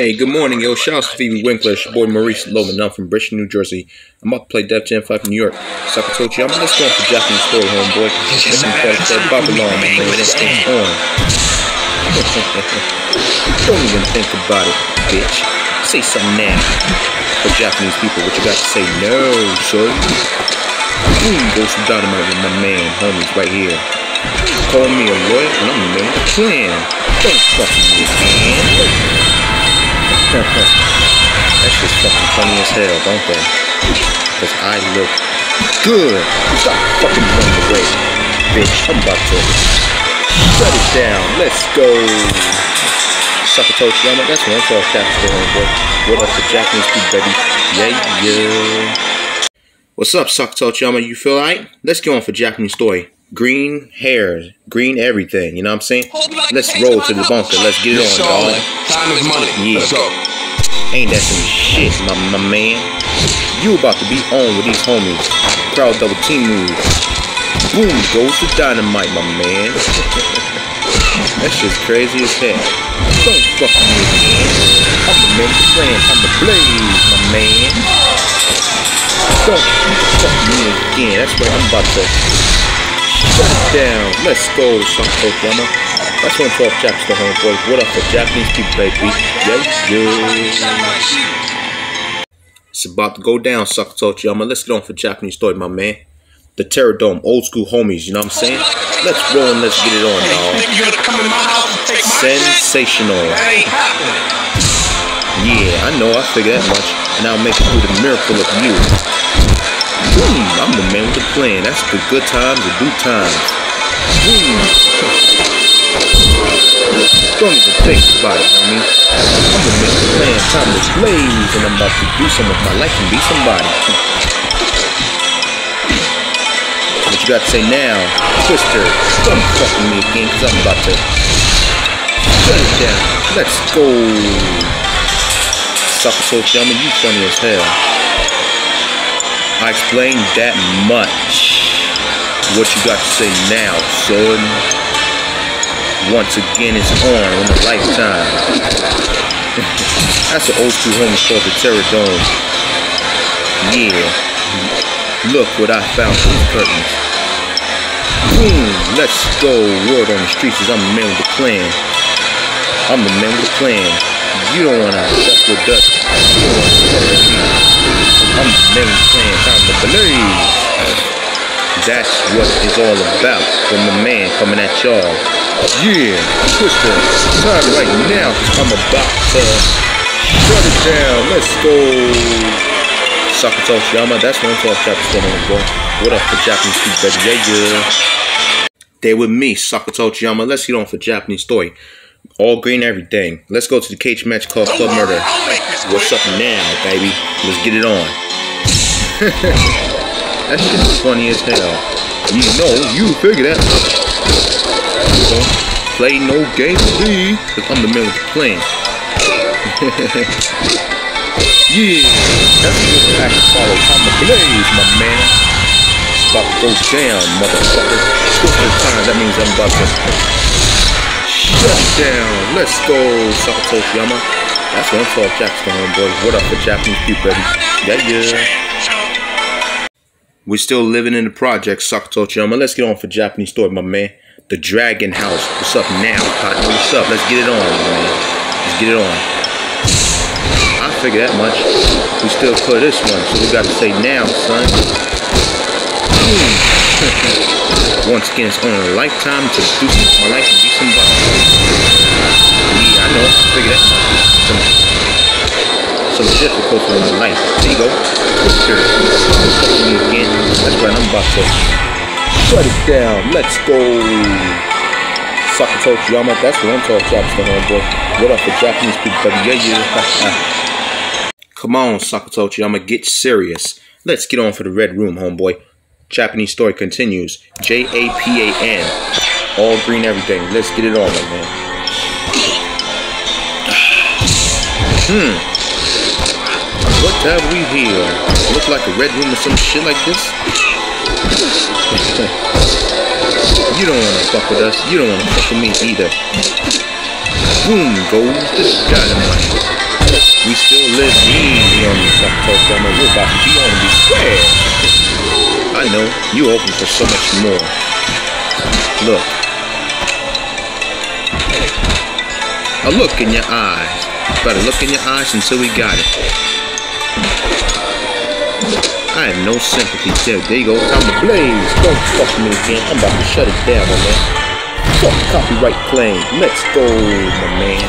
Hey, good morning, yo. Shout out to Stevie Winkler. It's your boy Maurice Loatman. I'm from Bridgeton, New Jersey. I'm about to play Def Jam Fight for New York. You, I'm just going for Japanese story, homeboy. Listen to that Babylon, my friend. That's on. Don't even think about it, bitch. Say something now. For Japanese people, what you got to say? No, son. Boom, mm, goes some dynamite with my man, homies, right here. Call me a lawyer, and I'm the man with plan. Don't fucking me, man. That's just fucking funny as hell, don't they? Because I look good. Stop fucking running away, bitch. I'm about to shut it down. Let's go. Sucker Tochiyama, that's one for a capital homeboy. What up to Japanese people, baby? Yeah, yeah. What's up, Sucker Tochiyama? You feel alright? Let's go on for Japanese story. Green hair, green everything, you know what I'm saying? Let's roll to the bunker. Let's get it on, dog. Time is money. Yeah. Let's go. Ain't that some shit, my, my man? You about to be on with these homies. Crowd double team move. Boom goes the dynamite, my man. that shit's crazy as hell. Don't fuck with me, man. I'm the man with the plan. I'm the blaze, my man. Don't fuck with me again. That's what I'm about to shut it down. Let's go, Sanko Drummer. That's one 12 chaps to homeboy. What up for Japanese people, baby? Yeah, yeah. It's about to go down, Sucker Tochiyama. Let's get on for Japanese story, my man. The Terror Dome, old school homies, you know what I'm saying? Let's roll and let's get it on, you dog. think you're gonna come in my house and take my shit? Sensational. That ain't happening. Yeah, I know, I figure that much. And I'll make it through the miracle of you. Hmm, I'm the man with the plan. That's the good times, the good times. Hmm. Don't even think about it, homie. I'm the man with the plan. Time to blaze, and I'm about to do some of my life and be somebody. What you got to say now? Twister, don't fuck with me again, cause I'm about to shut it down. Let's go. Sucker so dummy, you funny as hell. I explained that much. What you got to say now, son? Once again, it's on in a lifetime. That's an old school home called the Terror Dome. Yeah. Look what I found through the curtains. Boom, let's go. Word on the streets is I'm the man with the plan. I'm the man with the plan. You don't wanna fuck with us. I'm the plan. Time to believe. That's what it's all about. From the man coming at y'all. Yeah, Twister. Time right now. I'm about to shut it down. Let's go. Sucker Toshiyama. That's one talk chapter still on boy. What up for Japanese people, baby? Yeah, yeah. They with me, Sucker Tochiyama. Let's get on for Japanese story. All green everything. Let's go to the cage match called Club Murder. What's up now, baby? Let's get it on. that shit is funny as hell. You know, you figure that. Don't play no games, please. Cause I'm the man with the plan. yeah, that's good act to follow. I'm the blaze, my man. About to go down, motherfucker. Twister time, that means I'm about to shut down. Let's go, Sucker Toshiyama. That's one talk Jackson, homeboy. What up for Japanese people? Yeah, yeah. We're still living in the project, Sucker Tochiyama. Let's get on for Japanese story, my man. The Dragon House. What's up now? What's up? Let's get it on, man. Let's get it on. I figure that much. We still clear this one, so we got to say now, son. Hmm. Once again, it's only a lifetime to do my life and be somebody. Yeah, I know. I figure that much. Some, difficulty in my life. There you go. Don't me again. That's right. I'm about to shut it down. Let's go. Sucker Tochiyama. That's what I'm talking about, the homeboy. What up for Japanese people, baby? Yeah, yeah. Come on, Sucker Tochiyama. Get serious. Let's get on for the red room, homeboy. Japanese story continues. J A P A N. All green everything. Let's get it on, man. Hmm. What have we here? Look like a red room or some shit like this? you don't wanna fuck with us. You don't wanna fuck with me either. Boom goes the dynamite. We still live easy on this October summer. We're about to be on the square. I know, you open for so much more. Look. A look in your eyes. Better look in your eyes until we got it. I have no sympathy. There, there you go. Time to blaze. Don't fuck me again. I'm about to shut it down, my man. Fuck copyright claim. Let's go, my man.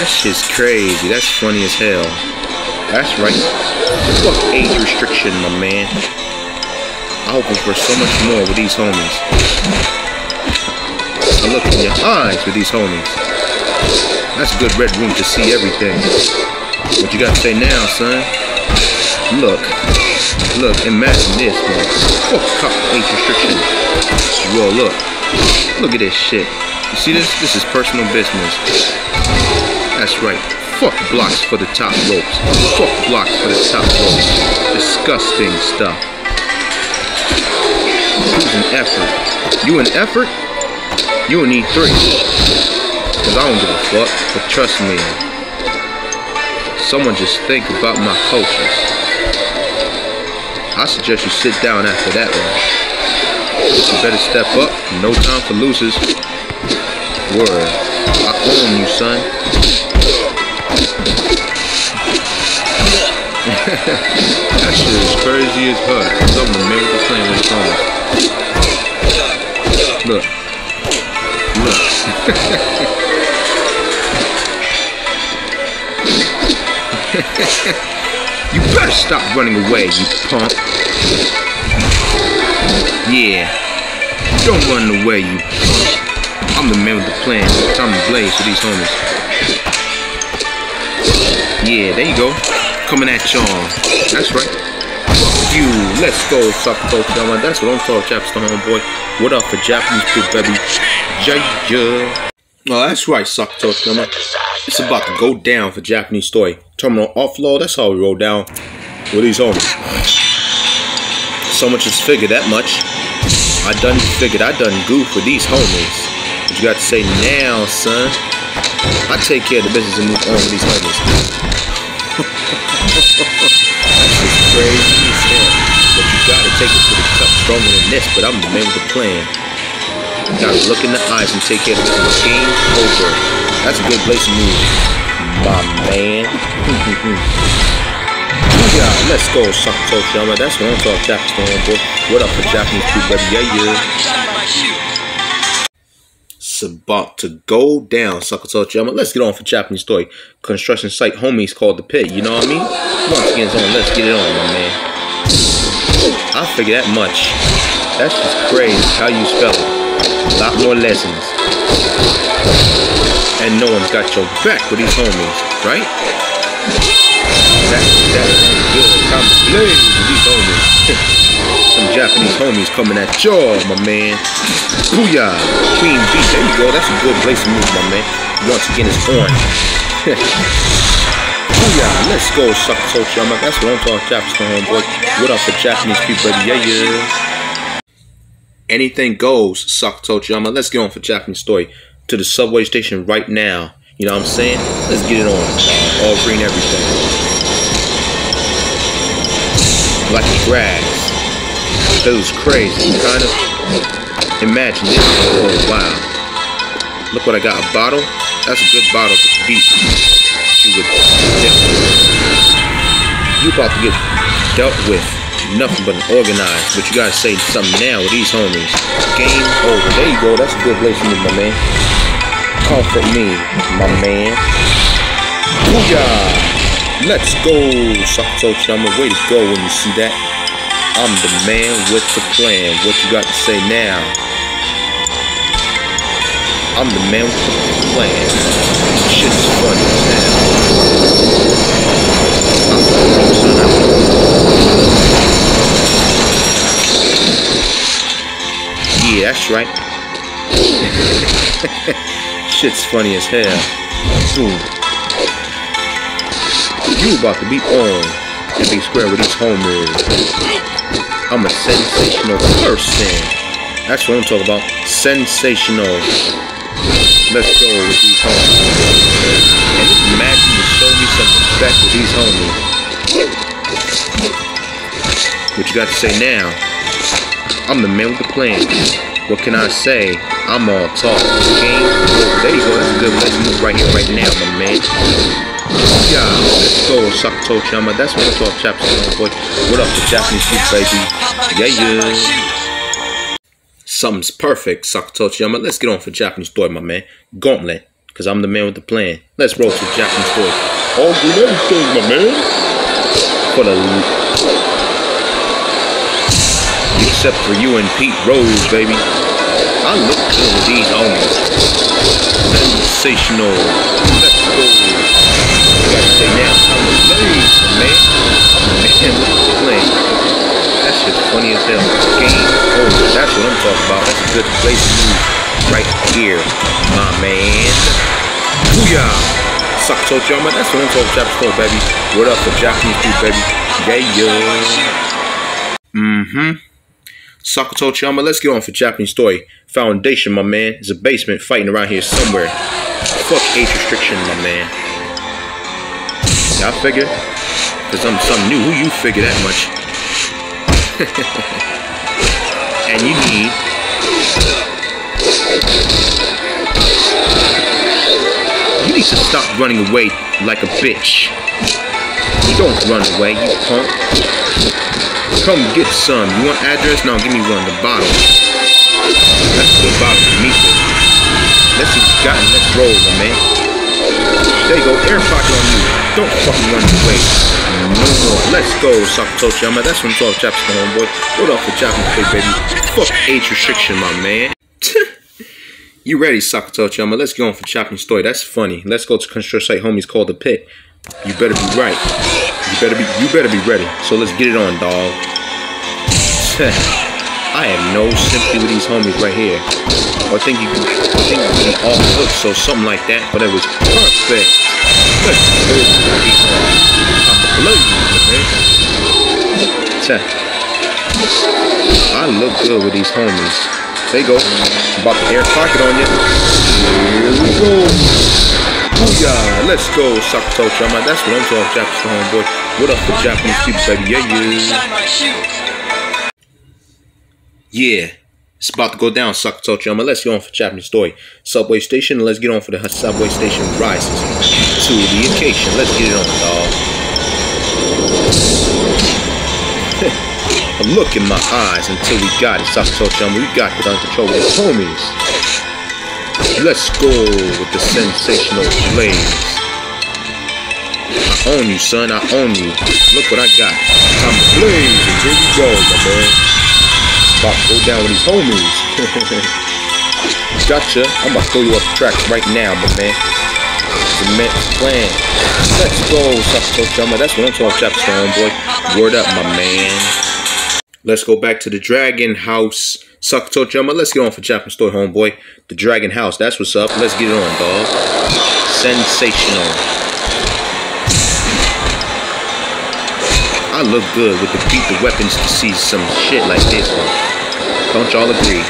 That shit's crazy. That's funny as hell. That's right. Fuck age restriction, my man. I hoping for so much more with these homies. I look in your eyes with these homies. That's a good red room to see everything. What you gotta say now, son? Look. Look, imagine this, man. Fuck cop age restriction. Well, look. Look at this shit. You see this? This is personal business. That's right. Fuck blocks for the top ropes. Fuck blocks for the top ropes. Disgusting stuff. Who's an effort? You an effort? You will need three. Cause I don't give a fuck. But trust me. Someone just think about my coaches. I suggest you sit down after that one. You better step up. No time for losers. Word. I own you, son. that shit is crazy as fuck. Someone made the plane with Thomas. Look. Look. you better stop running away, you punk. Yeah. Don't run away, you punk. I'm the man with the plan. Time to blaze for these homies. Yeah, there you go. Coming at y'all. That's right. You. Let's go, coach y'all. That's what I'm talking, Chapster homeboy. What up for Japanese people, baby? Yeah. Oh, that's right, sucker coach. It's about to go down for Japanese story. Terminal offload. That's how we roll down with these homies. So much is figured that much. I done figured I done goof with these homies. What you got to say now, son? I take care of the business and move on with these homies. That's just crazy as hell. But you gotta take it to the cup stronger than this, but I'm the man with the plan. Gotta look in the eyes and take care of the. Game over. That's a good place to move, my man. yeah, let's go, Talk Yama. That's what I'm talking Japanese boy. What up for Japanese people, baby? Yeah, yeah. It's about to go down, Talk Yama. Let's get on for Japanese story. Construction site homies called the pit, you know what I mean? Once again, on, let's get it on, my man. I figure that much. That's just crazy how you spell it. A lot more lessons. And no one's got your back with these homies, right? That, that. Time play with these homies. Some Japanese homies coming at y'all, my man. Booyah! Queen B. There you go. That's a good place to move, my man. Once again, it's on. Booyah! Let's go, suck Soul Yama. That's what I'm talking Japanese homeboy. What up for Japanese people. Yeah, yeah. Anything goes, suck Tochiyama. Let's get on for Japanese story to the subway station right now. You know what I'm saying? Let's get it on. All green everything. Like the grass. That was crazy, kind of. Imagine this. Oh, wow. Look what I got. A bottle? That's a good bottle to beat. You would You about to get dealt with. Nothing but an organized. But you gotta say something now with these homies. Game over. There you go. That's a good place for me, my man. Comfort me, my man. Booyah! Let's go, Sato Chama. Way to go when you see that. I'm the man with the plan. What you got to say now? I'm the man with the plan. Shit's funny now. Yeah, that's right. Shit's funny as hell. Boom. You about to be on and square with these homies. I'm a sensational person. That's what I'm talking about. Sensational. Let's go with these homies. And this match show me some respect with these homies. What you got to say now? I'm the man with the plan. What can I say? I'm all talk. Game over. There you go. That's a good. Let's move right here, right now, my man. Yeah, let's go, Sakato Chama. That's what I'm talking chapter boy. What up, the Japanese food, baby? Yeah, yeah. Something's perfect, Sakato Chama. Let's get on for Japanese story, my man. Gauntlet, because I'm the man with the plan. Let's roll to Japanese story. All good everything, my man. For the except for you and Pete Rose, baby. I look good with these homies. Sensational. Let's go. Gotta say now, I'm a slave, man. Man, playing. That's just funny as hell. Game over. That's what I'm talking about. That's a good place to move. Right here, my man. Booyah! Sakato Chama, that's what I'm talking about. Chapter 4, baby. What up for Japanese food, baby? Yeah, yeah. Mm-hmm. Sakato Chama, let's get on for Japanese story. Foundation, my man. There's a basement fighting around here somewhere. Fuck age restriction, my man. Y'all figure? Because I'm something new. Who you figure that much? and you need... You need to stop running away like a bitch. You don't run away, you punk. Come get some. You want address? No, give me one. The bottle. That's the bottle for me. Let's see what got let's roll, my man. There you go. Air pocket on you. Don't fucking run away. No more. Let's go, Sakato Chama. That's I'm talking chaps to homeboy. What up for Japanese pig, baby? Fuck age restriction, my man. you ready, Sakato Chama? Let's go on for Japanese story. That's funny. Let's go to construct site homies called the pit. You better be right. You better be you better be ready. So let's get it on, dog. I have no sympathy with these homies right here. I think you can I think you can off hook, so something like that, but it was perfect. I'm man. I look good with these homies. There you go. About to air pocket on you. Here we go. Booyah! Let's go, Sakato Chama. That's what I'm talking Japanese homeboy. What up for Japanese people, baby? Yeah, yeah. Yeah. It's about to go down, Sakato Chama. Let's go on for Japanese story. Subway station, let's get on for the subway station rises to the occasion. Let's get it on, dog. A look in my eyes until we got it, Sakato Chama. We got it under control with the homies. Let's go with the sensational blaze. I own you, son. I own you. Look what I got. I'm blaze, here we go, my man. About to go down with these homies. gotcha. I'm about to throw you off the tracks right now, my man. Cement plan. Let's go, Sakato Chama. That's what I'm talking about, homeboy. Word up, my man. Let's go back to the Dragon House. Sakato Chama. Let's get on for Japanese story, homeboy. The Dragon House. That's what's up. Let's get it on, dog. Sensational. I look good with the beat the weapons to see some shit like this one. Don't y'all agree?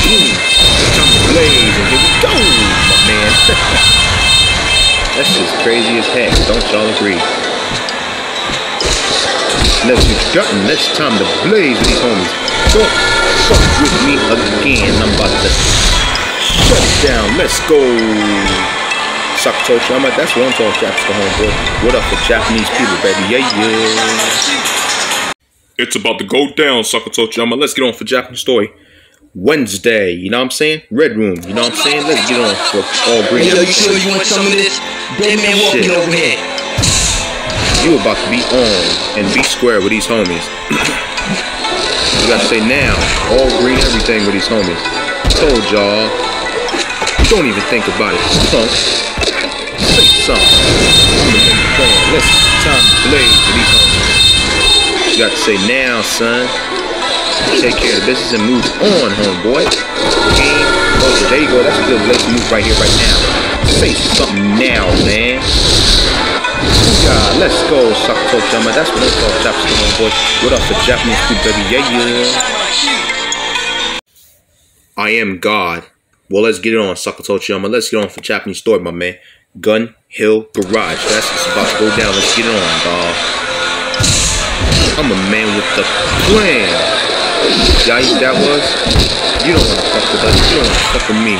Boom! To blaze, and here we go, my man. That's just crazy as heck. Don't y'all agree? Let's get gutting. Let's time to blaze with these homies. Don't fuck with me again. I'm about to shut it down. Let's go. Sakato Chama. That's what I'm talking about, the homeboy. What up for Japanese people, baby? Yeah, yeah. It's about to go down, Sakato Chama. Let's get on for Japanese story. Wednesday, you know what I'm saying? Red room, you know what I'm saying? Let's get on for all green. Hey, yo, you sure you want some of this? Dead man walking Shit. over here. You about to be on and be square with these homies. you gotta say now, all green everything with these homies. Told y'all. Don't even think about it. Punk. Say something. Let's time to blaze with these homies. You got to say now, son. Take care of the business and move on, homeboy. Game over. There you go. That's a good place move right here, right now. Say something now, man. Let's go, Sakato Chama. That's what I'm talking Japanese homeboy. What up for Japanese people, baby? Yeah, yeah. I am God. Well, let's get it on, Sakatochi Let's get on for Japanese story, my man. Gun Hill Garage. That's what's about to go down. Let's get it on, dog. I'm a man with the plan. Y'all that was? You don't want to fuck with us. You don't want to fuck with me.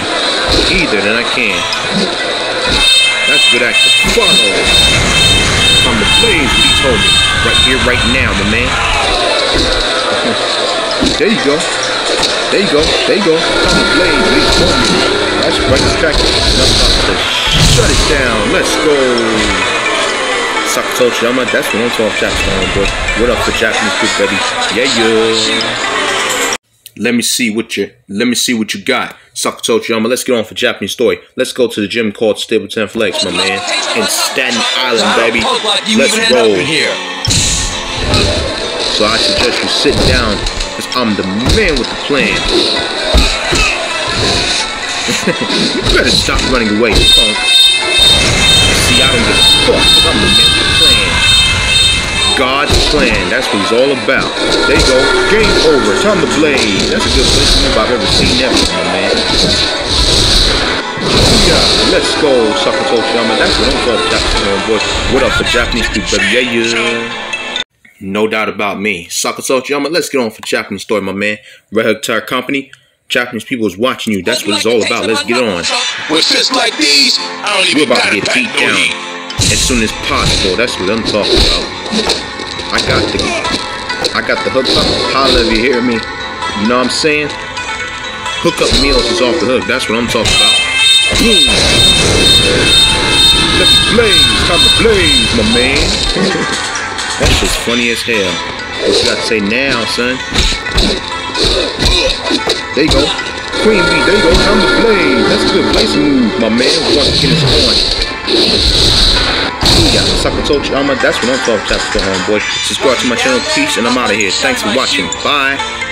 Either, then I can. That's good act follow. I'm the blaze, what he told me. Right here, right now, my man. there you go. There you go. There you go. I'm the blaze, what he told me. That's right, distracted. Shut it down. Let's go. Sakatochi Yama, that's what I'm talking Japanese boy. What up for Japanese people, baby? Yeah, yeah. Let me see what you let me see what you got. Sakatochi Yama, let's get on for Japanese story. Let's go to the gym called Stapleton Flex, my man. In Staten Island, baby. Let's roll. So I suggest you sit down, because I'm the man with the plan. you better stop running away, punk. See, I don't give a fuck, I'm the man with the plan. God's plan, that's what he's all about. There you go, game over, time to blaze. That's a good place move I've ever seen ever, my man. Yeah, let's go, Sakatochi Yama. That's what I'm talking about, boy. What up for Japanese people, baby? Yeah, yeah. No doubt about me. Sakatochi Yama, let's get on for Japanese story, my man. Red Hook Tire Company. Japanese people is watching you. That's what it's all about. Let's get on. With fists like these, I don't even We're about to get beat down as soon as possible. That's what I'm talking about. I got the I got the hook up. Holla if you hear me. You know what I'm saying? Hook up meals is off the hook. That's what I'm talking about. Boom. Let me blaze. Time to blaze, my man. That's just funny as hell. What you got to say now, son? There you go. Queen bee, there you go. Time to blaze. That's a good place move, my man. Once again, it's on. Yeah, Sakatochi Alma, that's what I'm talking about, homeboy. Subscribe to my channel, peace, and I'm out of here. Thanks for watching. Bye.